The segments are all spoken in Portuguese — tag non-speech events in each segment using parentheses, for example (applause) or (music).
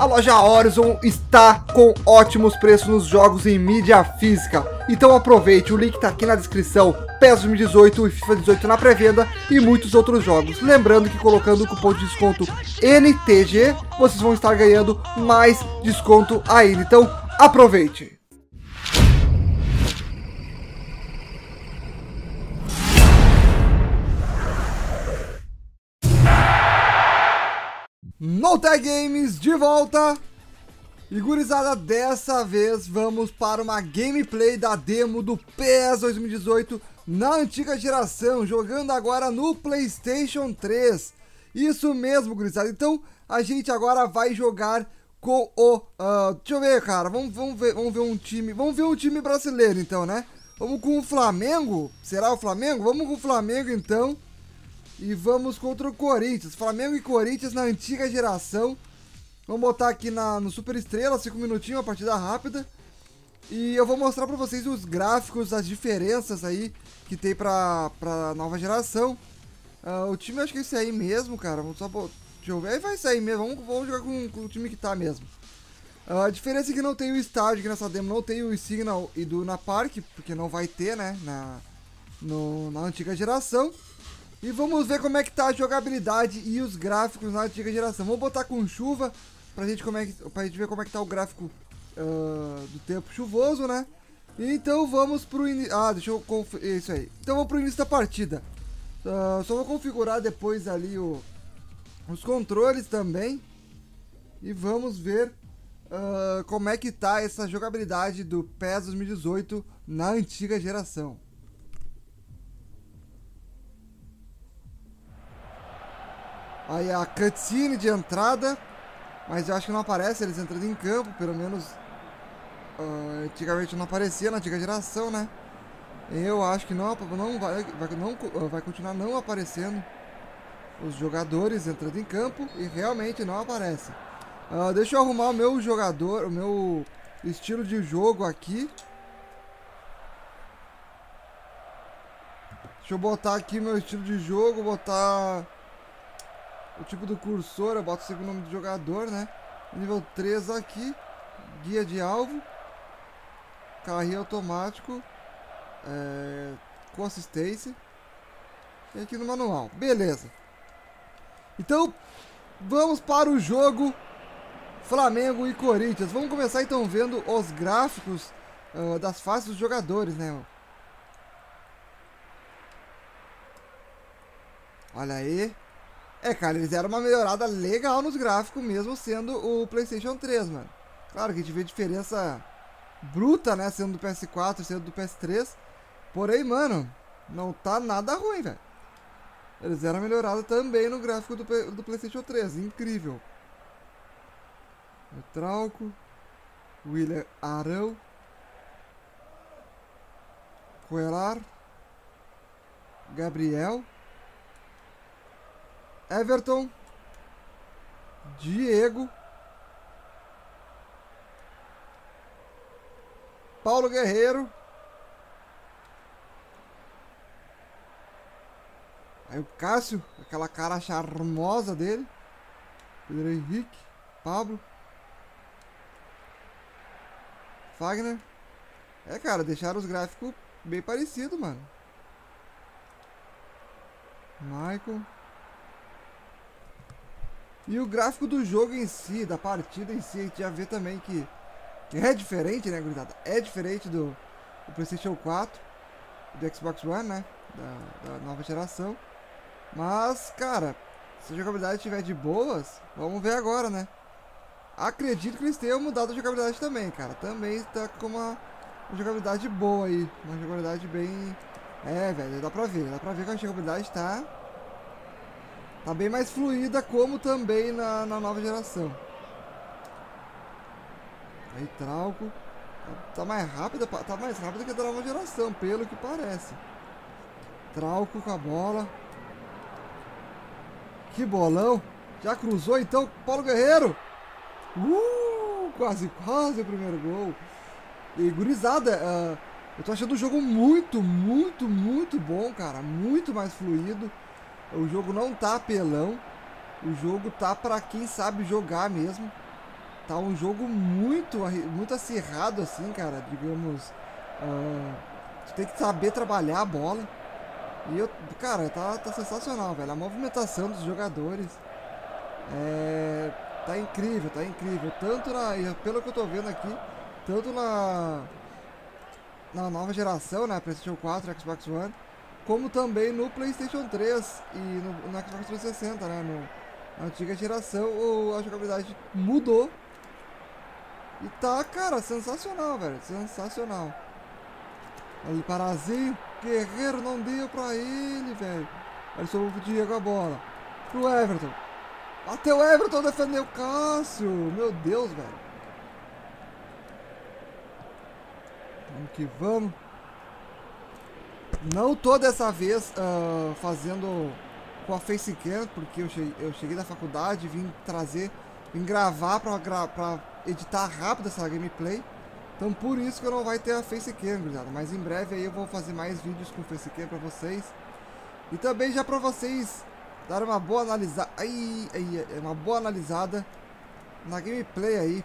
A loja Horizon está com ótimos preços nos jogos em mídia física. Então aproveite, o link está aqui na descrição. PES 2018 e FIFA 18 na pré-venda e muitos outros jogos. Lembrando que colocando o cupom de desconto NTG, vocês vão estar ganhando mais desconto ainda. Então aproveite! Notag Games de volta! E gurizada, dessa vez vamos para uma gameplay da demo do PES 2018 na antiga geração, jogando agora no Playstation 3. Isso mesmo, gurizada. Então, a gente agora vai jogar com o... Uh, deixa eu ver, cara. Vamos, vamos, ver, vamos ver um time... Vamos ver um time brasileiro, então, né? Vamos com o Flamengo? Será o Flamengo? Vamos com o Flamengo, então. E vamos contra o Corinthians. Flamengo e Corinthians na antiga geração. Vamos botar aqui na, no Super Estrela, 5 minutinhos, uma partida rápida. E eu vou mostrar pra vocês os gráficos, as diferenças aí que tem pra, pra nova geração. Uh, o time acho que é esse aí mesmo, cara. Vamos só... Deixa eu ver. Aí vai sair mesmo. Vamos, vamos jogar com, com, o time que tá mesmo. Uh, a diferença é que não tem o estádio nessa demo. Não tem o Signal e do na Park, porque não vai ter, né? Na, no, na antiga geração. E vamos ver como é que tá a jogabilidade e os gráficos na antiga geração. Vamos botar com chuva pra gente, como é que, pra gente ver como é que tá o gráfico uh, do tempo chuvoso, né? Então vamos pro início... Ah, deixa eu... Isso aí. Então vamos pro início da partida. Uh, só vou configurar depois ali o... os controles também. E vamos ver uh, como é que tá essa jogabilidade do PES 2018 na antiga geração. Aí a cutscene de entrada, mas eu acho que não aparece eles entrando em campo, pelo menos uh, antigamente não aparecia na antiga geração, né? Eu acho que não, não, vai, vai, não ah, vai continuar não aparecendo os jogadores entrando em campo e realmente não aparece. Uh, deixa eu arrumar o meu jogador, o meu estilo de jogo aqui. Deixa eu botar aqui meu estilo de jogo, botar o tipo do cursor, eu boto o nome do jogador, né? Nível 3 aqui, guia de alvo, carrinho automático, é, com assistência, e aqui no manual. Beleza. Então, vamos para o jogo Flamengo e Corinthians. Vamos começar então vendo os gráficos uh, das faces dos jogadores, né? Olha aí. É, cara, eles deram uma melhorada legal nos gráficos, mesmo sendo o PlayStation 3, mano. Claro que a gente vê diferença bruta, né? Sendo do PS4, sendo do PS3. Porém, mano, não tá nada ruim, velho. Eles deram melhorada também no gráfico do, do PlayStation 3. Incrível. O Trauco. William Arão. Coelar. Gabriel. Everton, Diego, Paulo Guerreiro, aí o Cássio, aquela cara charmosa dele, Pedro Henrique, Pablo, Fagner. É, cara, deixaram os gráficos bem parecidos, mano. Michael. E o gráfico do jogo em si, da partida em si, a gente já vê também que, que é diferente, né, gurizada? É diferente do, do, PlayStation 4, do Xbox One, né? Da, da nova geração. Mas, cara, se a jogabilidade estiver de boas, vamos ver agora, né? Acredito que eles tenham mudado a jogabilidade também, cara. Também está com uma, uma jogabilidade boa aí. Uma jogabilidade bem... É, velho, dá pra ver. Dá pra ver que a jogabilidade está Tá bem mais fluida, como também na, na nova geração. Aí Trauco. Tá, tá mais rápida, tá mais rápida que a da nova geração, pelo que parece. Trauco com a bola. Que bolão. Já cruzou então Paulo Guerreiro. Uh, quase, quase o primeiro gol. E gurizada, uh, eu tô achando o jogo muito, muito, muito bom, cara. Muito mais fluido. O jogo não tá apelão. O jogo tá pra quem sabe jogar mesmo. tá um jogo muito, muito acirrado, assim, cara. Digamos. Uh, tu tem que saber trabalhar a bola. E eu, cara, tá, tá sensacional, velho. A movimentação dos jogadores. É, tá incrível, tá incrível. Tanto na. Pelo que eu tô vendo aqui, tanto na. Na nova geração, né? PlayStation 4 e Xbox One. Como também no PlayStation 3 e no, no Xbox 360, né? No, na antiga geração, a jogabilidade mudou e tá, cara, sensacional, velho. Sensacional. Aí, Parazinho. Guerreiro não deu pra ele, velho. Aí sobrou pro Diego a bola. Pro Everton. Até o Everton defendeu o Cássio. Meu Deus, velho. Vamos que vamos. Não tô dessa vez uh, fazendo com a Facecam, porque eu cheguei, eu cheguei da faculdade, vim trazer, vim gravar pra, pra editar rápido essa gameplay. Então por isso que eu não vai ter a Facecam, gurizada. Mas em breve aí eu vou fazer mais vídeos com Facecam pra vocês. E também já pra vocês dar uma boa analisada. Aí, é uma boa analisada na gameplay aí.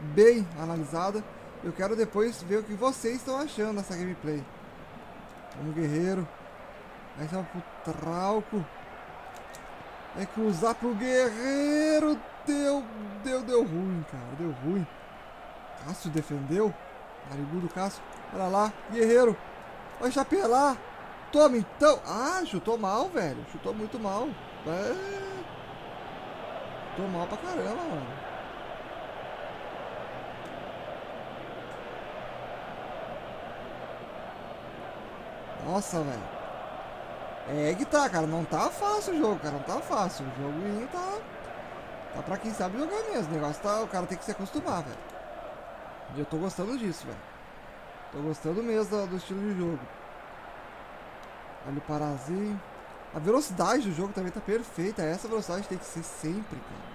Bem analisada. Eu quero depois ver o que vocês estão achando dessa gameplay. Vamos, guerreiro. Aí já pro Trauco. É cruzar pro guerreiro. Deu, deu, deu ruim, cara. Deu ruim. Cássio defendeu. Narigudo Cássio. Olha lá, guerreiro. Vai chapelar. Toma então. Ah, chutou mal, velho. Chutou muito mal. É... Chutou mal pra caramba, mano. Nossa, velho. É que tá, cara. Não tá fácil o jogo, cara. Não tá fácil. O jogo tá. Tá pra quem sabe jogar mesmo. O negócio tá. O cara tem que se acostumar, velho. E eu tô gostando disso, velho. Tô gostando mesmo do, do, estilo de jogo. Olha o Parazinho. A velocidade do jogo também tá perfeita. Essa velocidade tem que ser sempre, cara.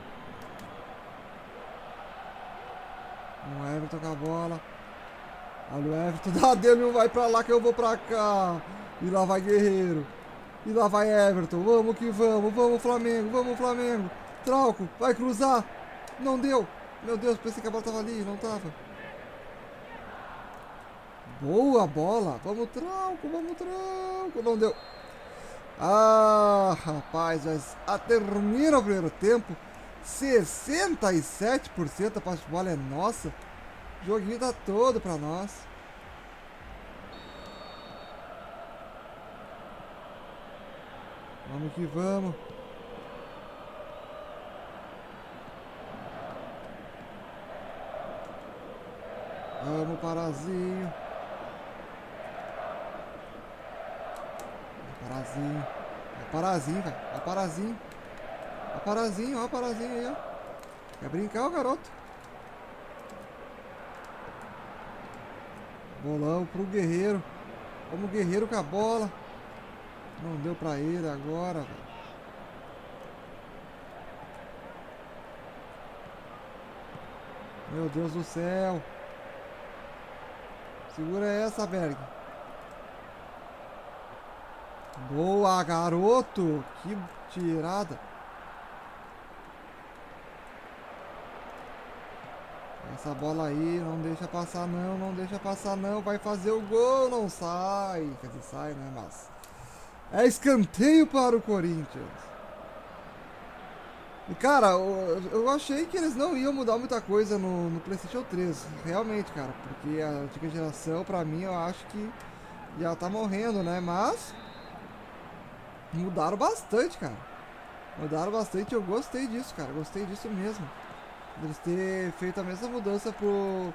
O Everton com a bola. Olha o Everton. Ah, Deus, vai pra lá que eu vou pra cá. E lá vai Guerreiro. E lá vai Everton. Vamos que vamos. Vamos Flamengo. Vamos Flamengo. Trauco. Vai cruzar. Não deu. Meu Deus, pensei que a bola tava ali. Não tava. Boa bola. Vamos Trauco. Vamos Trauco. Não deu. Ah, rapaz. Mas a, termina o primeiro tempo. 67% a parte de bola é nossa. O joguinho tá todo pra nós. Vamos que vamos. Vamos, Parazinho. Parazinho. É Parazinho, velho. É Parazinho. É Parazinho, ó, Parazinho aí, ó. Quer brincar, o garoto? Bolão pro Guerreiro. Vamos, Guerreiro com a bola. Não deu pra ele agora, velho. Meu Deus do céu. Segura essa, Berg. Boa, garoto. Que tirada. Essa bola aí, não deixa passar não, não deixa passar não. Vai fazer o gol, não sai. Quer dizer, sai, né, mas... É escanteio para o Corinthians. E cara, eu, achei que eles não iam mudar muita coisa no, no PlayStation 3. Realmente, cara. Porque a antiga geração, pra mim, eu acho que já tá morrendo, né? Mas. Mudaram bastante, cara. Mudaram bastante. Eu gostei disso, cara. Gostei disso mesmo. Eles ter feito a mesma mudança pro.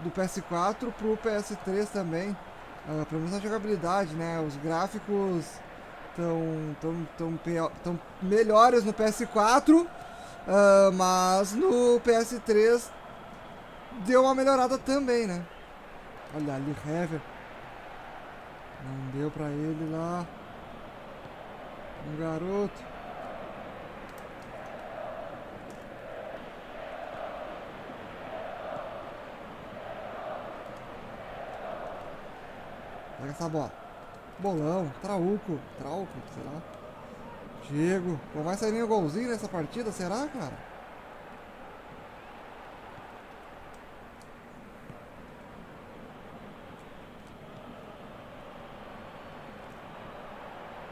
Do PS4 pro PS3 também. Uh, pelo menos a jogabilidade, né? Os gráficos estão tão, tão, tão melhores no PS4, uh, ah, mas no PS3 deu uma melhorada também, né? Olha ali, Hever. Não deu pra ele lá. Um garoto. essa tá bola. Bolão, Trauco, Trauco, sei lá. Diego, não vai sair nenhum golzinho nessa partida, será, cara?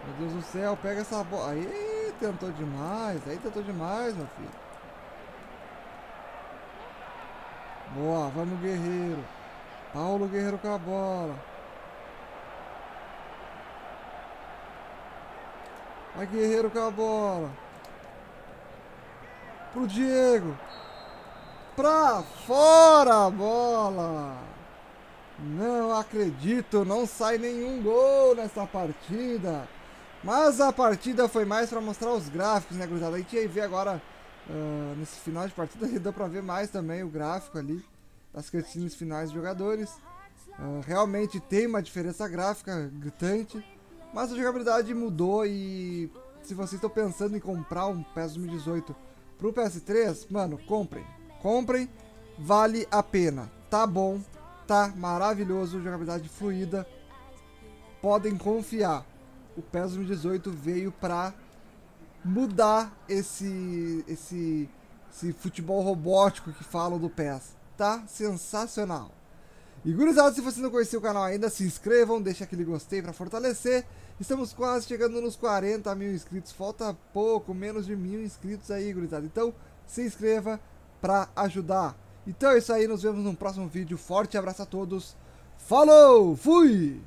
Meu Deus do céu, pega essa bola. Aí tentou demais, aí tentou demais, meu filho. Boa, vamos Guerreiro. Paulo Guerreiro com a bola. Vai Guerreiro com a bola. Pro Diego. Pra fora a bola. Não acredito, não sai nenhum gol nessa partida. Mas a partida foi mais para mostrar os gráficos, né, gurizada? A gente ia ver agora, uh, nesse final de partida, (laughs) deu para ver mais também o gráfico ali das cutscenes finais de jogadores. Uh, realmente tem uma diferença gráfica gritante, mas a jogabilidade mudou e se vocês estão pensando em comprar um PES 2018 pro PS3, mano, comprem. Comprem, vale a pena. Tá bom, tá maravilhoso, jogabilidade fluida. Podem confiar. O PES 2018 veio pra mudar esse, esse, esse futebol robótico que falam do PES. Tá sensacional. E gurizada, se você não conheceu o canal ainda, se inscrevam, deixa aquele gostei para fortalecer. Estamos quase chegando nos 40 mil inscritos, falta pouco, menos de mil inscritos aí, gurizada. Então, se inscreva para ajudar. Então é isso aí, nos vemos no próximo vídeo. Forte abraço a todos. Falou, fui!